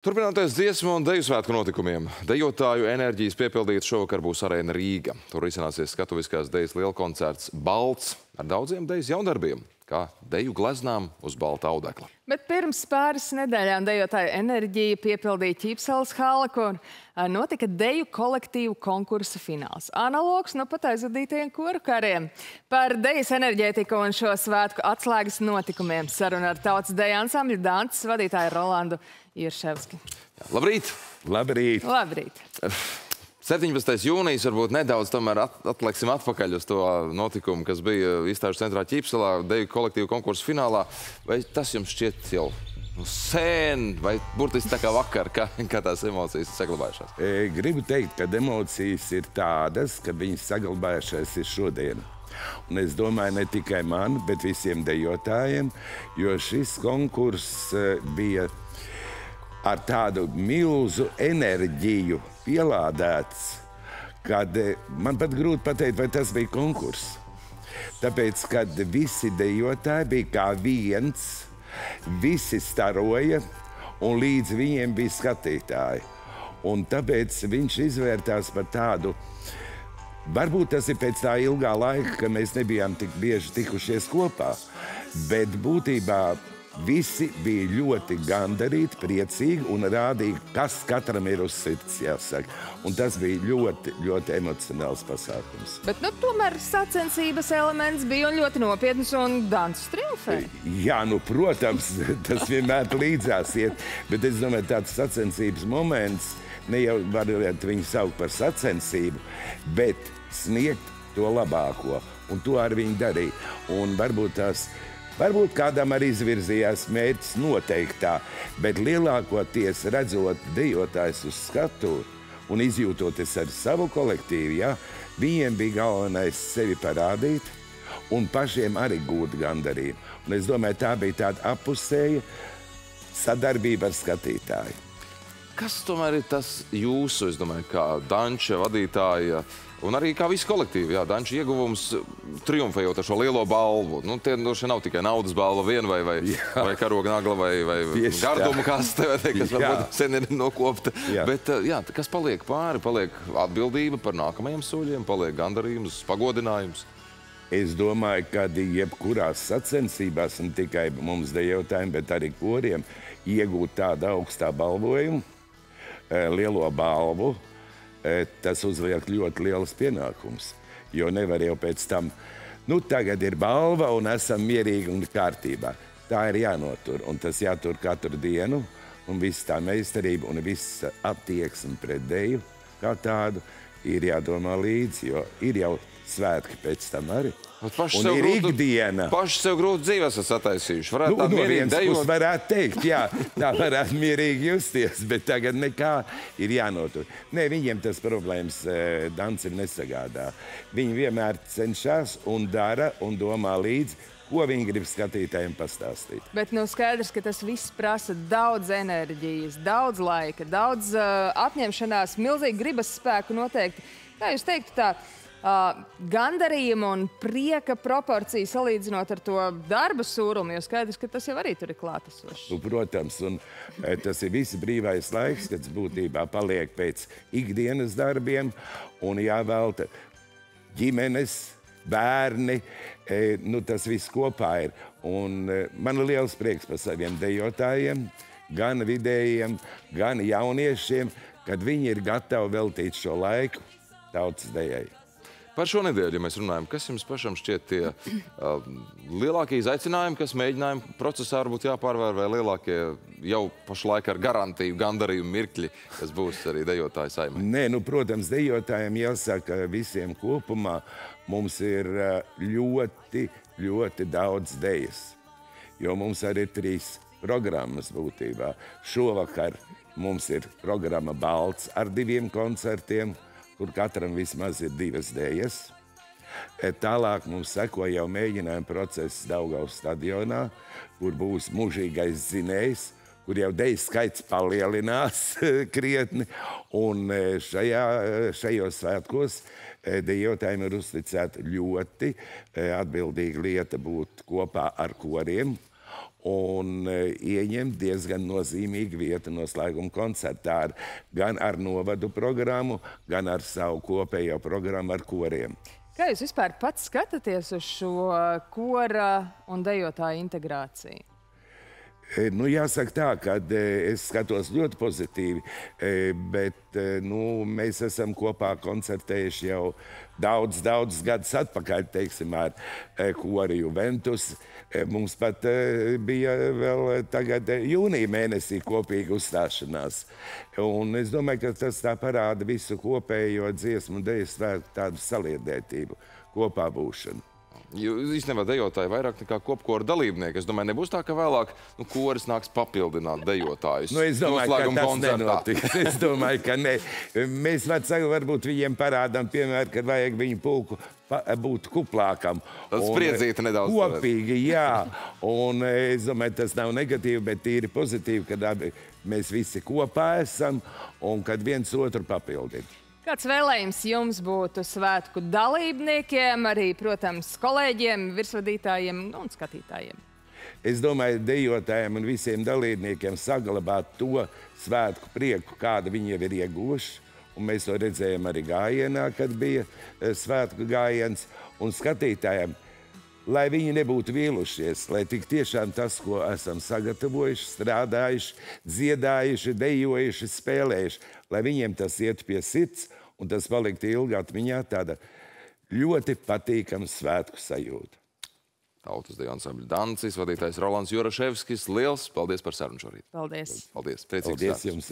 Turpinoties dziesmu un deju svētku notikumiem, dejotāju enerģijas piepildīt šovakar būs arēna Rīga. Tur izcināsies skatuviskās dejas lielkoncerts Balts ar daudziem dejas jaundarbiem, kā deju gleznām uz balta audekla. Bet pirms pāris nedēļām dejotāju enerģija piepildīja Ķīpseles hala, kur notika deju kolektīvu konkursa fināls. Analogs nu pat aizvadītajiem koru kariem. Par dejas enerģētiku un šo svētku atslēgas notikumiem saruna ar tautas deja ansambļu dances vadītāju Rolandu Irševski. Labrīt! Labrīt! Labrīt! 17. jūnijas varbūt nedaudz tomēr at atliksim atpakaļ uz to notikumu, kas bija izstāžu centrā Ķīpselā, deju kolektīvu konkursu finālā. Vai tas jums šķiet jau nu, sen vai burtiski tā kā vakar, kā, kā tās emocijas saglabājušās? E, gribu teikt, ka emocijas ir tādas, ka viņas saglabājušās ir šodien. Un es domāju, ne tikai man, bet visiem dejotājiem, jo šis konkurss e, bija ar tādu milzu enerģiju pielādēts, kad eh, man pat grūti pateikt, vai tas bija konkurss. Tāpēc, kad visi dejotāji bija kā viens, visi staroja, un līdz viņiem bija skatītāji. Un tāpēc viņš izvērtās par tādu. Varbūt tas ir pēc tā ilgā laika, ka mēs nebijām tik bieži tikušies kopā. Bet būtībā Visi bija ļoti gandarīti, priecīgi un rādīja, kas katram ir uz sirds jāsaka. Un tas bija ļoti, ļoti emocionāls pasākums. Bet nu, tomēr sacensības elements bija ļoti nopietns un dances triumfē. Jā, nu, protams, tas vienmēr līdzās iet. Bet es domāju, tāds sacensības moments, ne jau varētu viņu saukt par sacensību, bet sniegt to labāko. Un to arī viņi darīja. Un varbūt tās Varbūt kādam arī izvirzījās mērķis noteiktā, bet lielākoties redzot dejotājs uz skatu un izjūtoties ar savu kolektīvu, ja, viņiem bija galvenais sevi parādīt un pašiem arī gūt gandarījumu. Un es domāju, tā bija tāda apusēja sadarbība ar skatītāju. Kas tomēr ir tas jūsu, es domāju, kā danča vadītāja, un arī kā visu kolektīvu, jā, danča ieguvums triumfējot ar šo lielo balvu? Nu, tie šeit nav tikai naudas balva vien vai, vai, jā. vai karoga nagla vai, vai Tieši gardumu kaste, vai kas varbūt sen ir nokopta. Jā. Bet, eh, jā, kas paliek pāri? Paliek atbildība par nākamajiem soļiem, paliek gandarījums, pagodinājums. Es domāju, ka jebkurās sacensībās, ne tikai mums dejotājiem, bet arī koriem, iegūt tādu augstā balvojumu, lielo balvu, eh, tas uzliek ļoti liels pienākums. Jo nevar jau pēc tam, nu tagad ir balva un esam mierīgi un kārtībā. Tā ir jānotur un tas jātur katru dienu un viss tā meistarība un viss attieksme pret deju kā tādu ir jādomā līdzi, jo ir jau svētki pēc tam arī. Un ir grūti, ikdiena. Paši sev grūti dzīvi esat sataisījuši. Varētu nu, no vienas puses varētu teikt, jā, tā varētu mierīgi justies, bet tagad nekā ir jānotur. Nē, viņiem tas problēmas eh, danci nesagādā. Viņi vienmēr cenšas un dara un domā līdzi, ko viņi grib skatītājiem pastāstīt. Bet nu skaidrs, ka tas viss prasa daudz enerģijas, daudz laika, daudz uh, apņemšanās, milzīgi gribas spēku noteikti. Kā jūs teiktu tā, Uh, gandarījuma un prieka proporcija salīdzinot ar to darba sūrumu, jo skaidrs, ka tas jau arī tur ir klātesošs. Nu, protams, un e, tas ir viss brīvais laiks, kad būtībā paliek pēc ikdienas darbiem un jāvelta ģimenes, bērni, e, nu, tas viss kopā ir. Un e, man ir liels prieks par saviem dejotājiem, gan vidējiem, gan jauniešiem, kad viņi ir gatavi veltīt šo laiku tautas dejai. Par šo nedēļu, ja mēs runājam, kas jums pašam šķiet tie uh, lielākie izaicinājumi, kas mēģinājumi procesā varbūt jāpārvēr, vai lielākie jau pašlaik ar garantiju gandarījumu mirkļi, kas būs arī dejotāju saimē? Nē, nu, protams, dejotājiem jāsaka visiem kopumā, mums ir ļoti, ļoti daudz dejas, jo mums arī ir trīs programmas būtībā. Šovakar mums ir programma Balts ar diviem koncertiem, kur katram vismaz ir divas dēļas. E, tālāk mums seko jau mēģinājuma process Daugaus stadionā, kur būs mūžīgais zinējs, kur jau deju skaits palielinās krietni. Un e, šajā, šajos svētkos e, dejotājiem ir uzticēta ļoti atbildīga lieta būt kopā ar koriem un e, ieņem diezgan nozīmīgu vietu noslēguma koncertā ar, gan ar novadu programmu, gan ar savu kopējo programmu ar koriem. Kā jūs vispār pats skatāties uz šo kora un dejotāju integrāciju? E, Nu, jāsaka tā, ka e, es skatos ļoti pozitīvi, e, bet nu, mēs esam kopā koncertējuši jau daudz, daudz gadus atpakaļ, teiksim, ar kori Juventus. Mums pat bija vēl tagad jūnija mēnesī kopīga uzstāšanās. Un es domāju, ka tas tā parāda visu kopējo dziesmu un svētku tādu saliedētību, kopā būšanu. Īstenībā dejotāji vairāk nekā kopkora dalībnieki. Es domāju, nebūs tā, ka vēlāk nu, koris nāks papildināt dejotājus. Nu, es domāju, ka tas koncertā. nenotiks. Es domāju, ka ne. Mēs vecāki varbūt viņiem parādām, piemēram, kad vajag viņu pulku būt kuplākam. Tas spriedzīti nedaudz Kopīgi, jā. Un eh, es domāju, tas nav negatīvi, bet tīri pozitīvi, kad abi, mēs visi kopā esam un kad viens otru papildina. Kāds vēlējums jums būtu svētku dalībniekiem, arī, protams, kolēģiem, virsvadītājiem un skatītājiem? Es domāju, dejotājiem un visiem dalībniekiem saglabāt to svētku prieku, kādu viņi jau ir ieguvuši. Un mēs to redzējām arī gājienā, kad bija eh, svētku gājiens. Un skatītājiem, lai viņi nebūtu vīlušies, lai tik tiešām tas, ko esam sagatavojuši, strādājuši, dziedājuši, dejojuši, spēlējuši, lai viņiem tas iet pie sirds un tas paliktu ilgi atmiņā tāda ļoti patīkama svētku sajūta. Tautas deju ansambļa Dancis, vadītājs Rolands Juraševskis. Liels paldies par sarunu šorīt. Paldies! Paldies! Priecīgs Paldies jums!